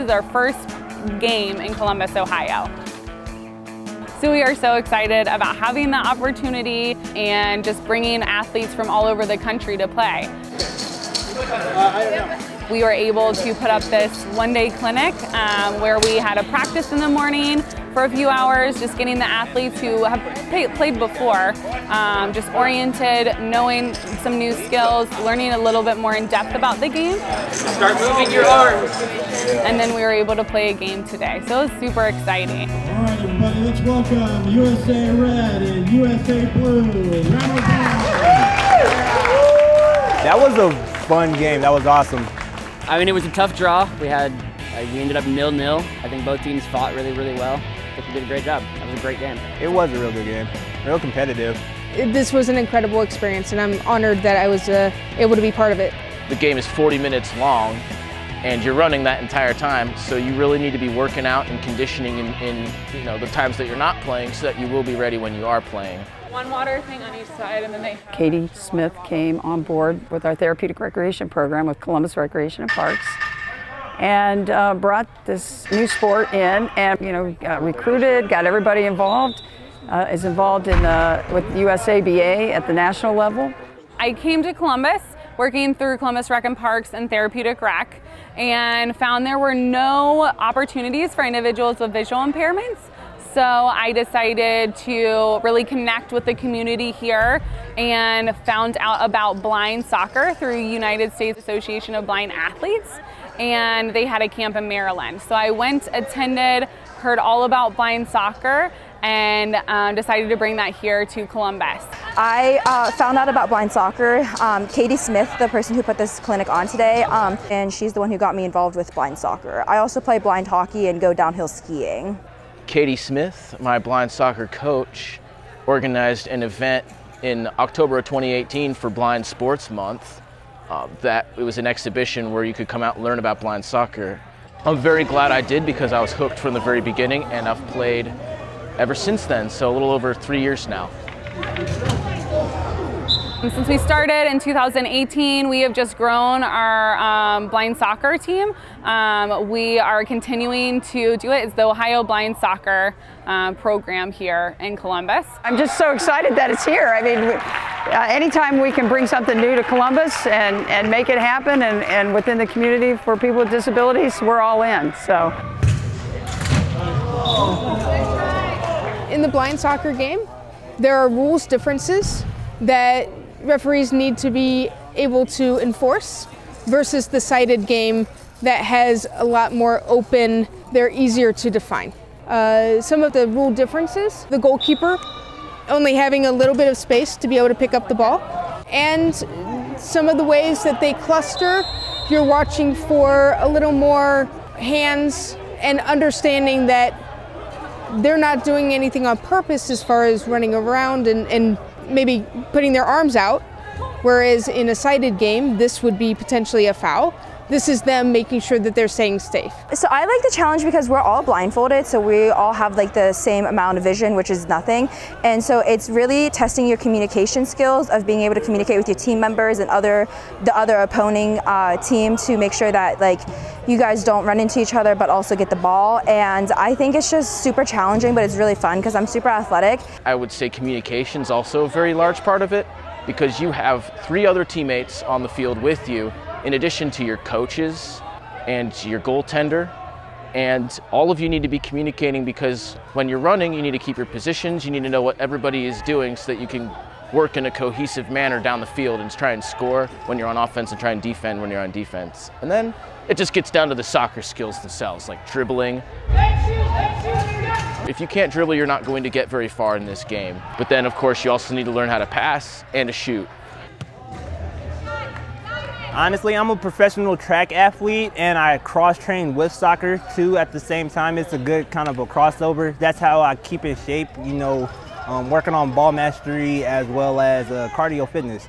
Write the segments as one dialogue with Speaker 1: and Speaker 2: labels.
Speaker 1: is our first game in Columbus, Ohio. So we are so excited about having the opportunity and just bringing athletes from all over the country to play. We were able to put up this one-day clinic um, where we had a practice in the morning for a few hours, just getting the athletes who have pay, played before, um, just oriented, knowing some new skills, learning a little bit more in depth about the game.
Speaker 2: Start moving your arms.
Speaker 1: And then we were able to play a game today, so it was super exciting.
Speaker 3: All right, everybody, let's welcome USA Red and USA Blue. Round of applause.
Speaker 4: That was a fun game. That was awesome.
Speaker 5: I mean, it was a tough draw. We had, uh, we ended up nil-nil. I think both teams fought really, really well. I think we did a great job. That was a great game.
Speaker 4: It was a real good game. Real competitive.
Speaker 6: It- This was an incredible experience, and I'm honored that I was uh, able to be part of it.
Speaker 2: The game is 40 minutes long and you're running that entire time. So you really need to be working out and conditioning in, in you know the times that you're not playing so that you will be ready when you are playing.
Speaker 1: One water thing on each side and then they
Speaker 7: Katie Smith came on board with our therapeutic recreation program with Columbus Recreation and Parks and uh, brought this new sport in and you know got recruited, got everybody involved, uh, is involved in the, with USABA at the national level.
Speaker 1: I came to Columbus working through Columbus Rec and Parks and Therapeutic Rec and found there were no opportunities for individuals with visual impairments. So I decided to really connect with the community here and found out about blind soccer through United States Association of Blind Athletes and they had a camp in Maryland. So I went, attended, heard all about blind soccer and um, decided to bring that here to Columbus.
Speaker 8: I uh, found out about blind soccer. Um, Katie Smith, the person who put this clinic on today, um, and she's the one who got me involved with blind soccer. I also play blind hockey and go downhill skiing.
Speaker 2: Katie Smith, my blind soccer coach, organized an event in October of 2018 for Blind Sports Month. Uh, that it was an exhibition where you could come out and learn about blind soccer. I'm very glad I did because I was hooked from the very beginning and I've played ever since then, so a little over three years now.
Speaker 1: Since we started in 2018, we have just grown our um, blind soccer team. Um, we are continuing to do it. It's the Ohio Blind Soccer uh, program here in Columbus.
Speaker 7: I'm just so excited that it's here. I mean, we- uh, anytime we can bring something new to Columbus and, and make it happen and, and within the community for people with disabilities, we're all in. So.
Speaker 6: In the blind soccer game, there are rules differences that referees need to be able to enforce versus the sighted game that has a lot more open, they're easier to define. Uh, some of the rule differences, the goalkeeper only having a little bit of space to be able to pick up the ball, and some of the ways that they cluster, you're watching for a little more hands and understanding that they're not doing anything on purpose as far as running around and, and maybe putting their arms out. Whereas in a sighted game, this would be potentially a foul. This is them making sure that they're staying safe.
Speaker 8: So I like the challenge because we're all blindfolded, so we all have like the same amount of vision, which is nothing. And so it's really testing your communication skills of being able to communicate with your team members and other the other opposing uh, team to make sure that like you guys don't run into each other, but also get the ball. And I think it's just super challenging, but it's really fun because I'm super athletic.
Speaker 2: I would say communication is also a very large part of it because you have three other teammates on the field with you, in addition to your coaches and your goaltender. And all of you need to be communicating because when you're running, you need to keep your positions, you need to know what everybody is doing so that you can work in a cohesive manner down the field and try and score when you're on offense and try and defend when you're on defense. And then it just gets down to the soccer skills themselves, like dribbling, if you can't dribble, you're not going to get very far in this game. But then, of course, you also need to learn how to pass and to shoot.
Speaker 4: Honestly, I'm a professional track athlete and I cross train with soccer too at the same time. It's a good kind of a crossover. That's how I keep in shape, you know, um, working on ball mastery as well as uh, cardio fitness.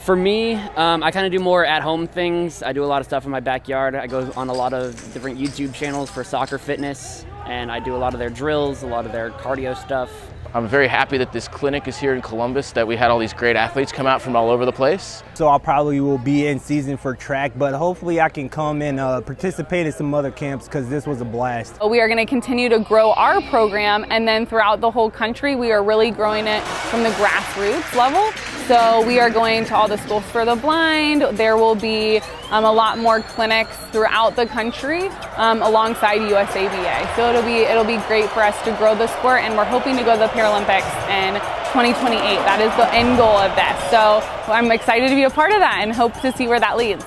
Speaker 5: For me, um, I kind of do more at-home things. I do a lot of stuff in my backyard. I go on a lot of different YouTube channels for soccer fitness, and I do a lot of their drills, a lot of their cardio stuff.
Speaker 2: I'm very happy that this clinic is here in Columbus, that we had all these great athletes come out from all over the place.
Speaker 4: So I probably will be in season for track, but hopefully I can come and uh, participate in some other camps because this was a blast.
Speaker 1: We are going to continue to grow our program and then throughout the whole country, we are really growing it from the grassroots level. So we are going to all the schools for the blind. There will be um, a lot more clinics throughout the country um, alongside USABA. So it'll be it'll be great for us to grow the sport, and we're hoping to go to the Paralympics in 2028. That is the end goal of this. So I'm excited to be a part of that and hope to see where that leads.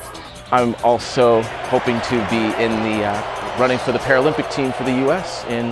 Speaker 2: I'm also hoping to be in the uh, running for the Paralympic team for the U.S. in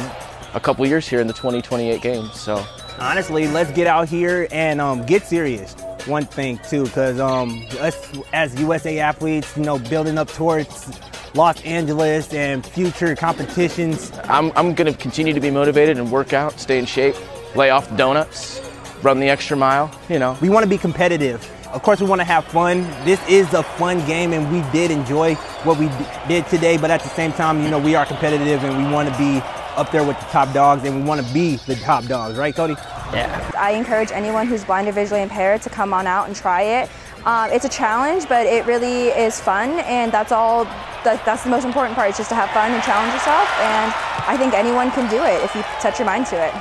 Speaker 2: a couple years here in the 2028 games. So
Speaker 4: honestly, let's get out here and um, get serious. One thing too, because um, us as USA athletes, you know, building up towards Los Angeles and future competitions.
Speaker 2: I'm, I'm going to continue to be motivated and work out, stay in shape, lay off the donuts, run the extra mile, you know.
Speaker 4: We want to be competitive. Of course, we want to have fun. This is a fun game, and we did enjoy what we did today, but at the same time, you know, we are competitive and we want to be up there with the top dogs, and we want to be the top dogs, right, Cody?
Speaker 8: Yeah. I encourage anyone who's blind or visually impaired to come on out and try it. Um, it's a challenge, but it really is fun, and that's all. That, that's the most important part. Is just to have fun and challenge yourself, and I think anyone can do it if you set your mind to it.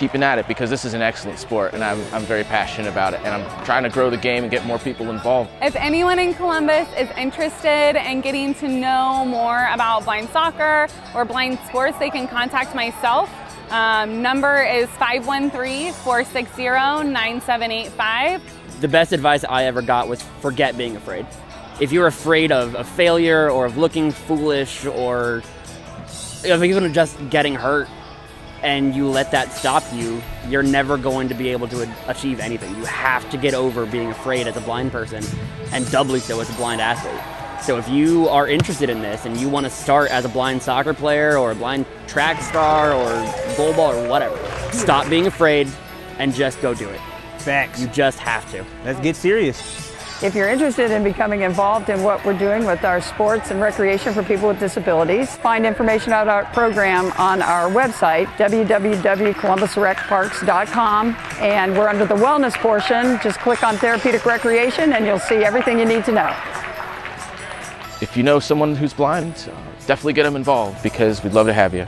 Speaker 2: Keeping at it because this is an excellent sport, and I'm, I'm very passionate about it, and I'm trying to grow the game and get more people involved.
Speaker 1: If anyone in Columbus is interested in getting to know more about blind soccer or blind sports, they can contact myself. Um, number is 513 460 9785
Speaker 5: the best advice I ever got was forget being afraid. If you're afraid of, a failure or of looking foolish or of even just getting hurt and you let that stop you, you're never going to be able to achieve anything. You have to get over being afraid as a blind person and doubly so as a blind athlete. So if you are interested in this and you want to start as a blind soccer player or a blind track star or goalball or whatever, stop being afraid and just go do it.
Speaker 4: Facts.
Speaker 5: You just have to.
Speaker 4: Let's get serious.
Speaker 7: If you're interested in becoming involved in what we're doing with our sports and recreation for people with disabilities, find information about our program on our website, www.columbusrecparks.com. And we're under the wellness portion. Just click on therapeutic recreation and you'll see everything you need to know.
Speaker 2: If you know someone who's blind, uh, definitely get them involved because we'd love to have you.